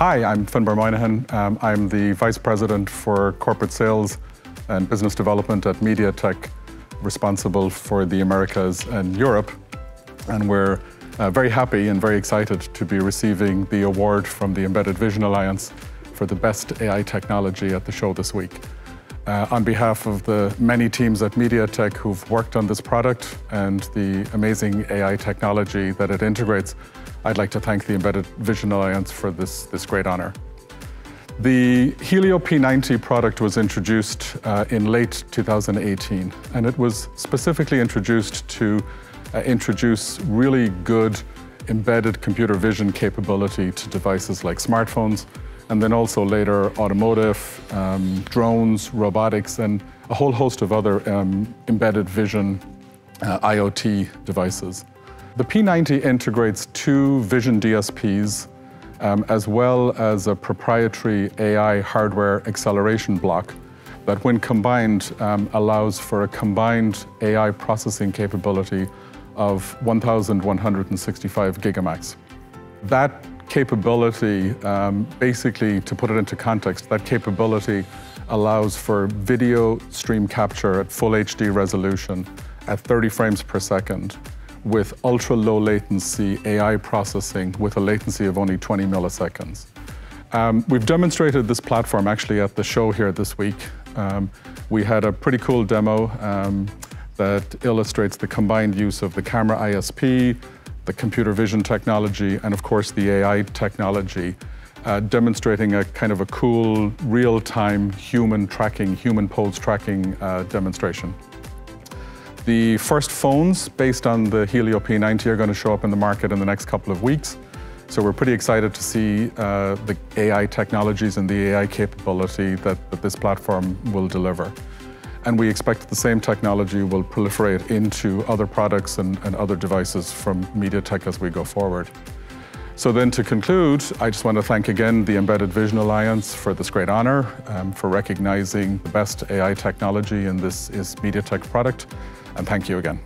Hi, I'm Finbarr Moynihan. Um, I'm the Vice President for Corporate Sales and Business Development at MediaTek, responsible for the Americas and Europe. And we're uh, very happy and very excited to be receiving the award from the Embedded Vision Alliance for the best AI technology at the show this week. Uh, on behalf of the many teams at MediaTek who've worked on this product and the amazing AI technology that it integrates, I'd like to thank the Embedded Vision Alliance for this, this great honor. The Helio P90 product was introduced uh, in late 2018, and it was specifically introduced to uh, introduce really good embedded computer vision capability to devices like smartphones, and then also later automotive, um, drones, robotics, and a whole host of other um, embedded vision uh, IoT devices. The P90 integrates two vision DSPs um, as well as a proprietary AI hardware acceleration block that when combined um, allows for a combined AI processing capability of 1,165 gigamax. That capability, um, basically to put it into context, that capability allows for video stream capture at full HD resolution at 30 frames per second with ultra low latency AI processing with a latency of only 20 milliseconds. Um, we've demonstrated this platform actually at the show here this week. Um, we had a pretty cool demo um, that illustrates the combined use of the camera ISP, the computer vision technology, and of course the AI technology, uh, demonstrating a kind of a cool real-time human tracking, human pose tracking uh, demonstration. The first phones based on the Helio P90 are going to show up in the market in the next couple of weeks. So we're pretty excited to see uh, the AI technologies and the AI capability that, that this platform will deliver. And we expect the same technology will proliferate into other products and, and other devices from MediaTek as we go forward. So then to conclude, I just want to thank again the Embedded Vision Alliance for this great honor, um, for recognizing the best AI technology in this is MediaTek product, and thank you again.